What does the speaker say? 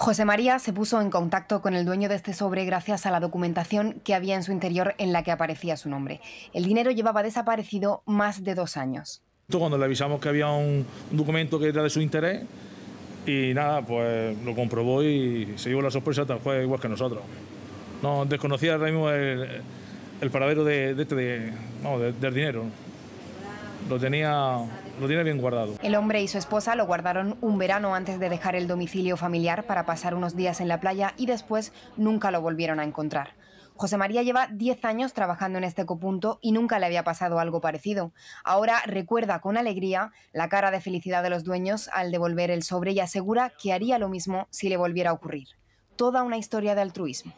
José María se puso en contacto con el dueño de este sobre gracias a la documentación que había en su interior en la que aparecía su nombre. El dinero llevaba desaparecido más de dos años. Cuando le avisamos que había un documento que era de su interés, y nada, pues lo comprobó y se llevó la sorpresa, fue igual que nosotros. No desconocía ahora mismo el, paradero de, este, del dinero. Lo tenía, lo tiene bien guardado. El hombre y su esposa lo guardaron un verano antes de dejar el domicilio familiar para pasar unos días en la playa y después nunca lo volvieron a encontrar. José María lleva 10 años trabajando en este copunto y nunca le había pasado algo parecido. Ahora recuerda con alegría la cara de felicidad de los dueños al devolver el sobre y asegura que haría lo mismo si le volviera a ocurrir. Toda una historia de altruismo.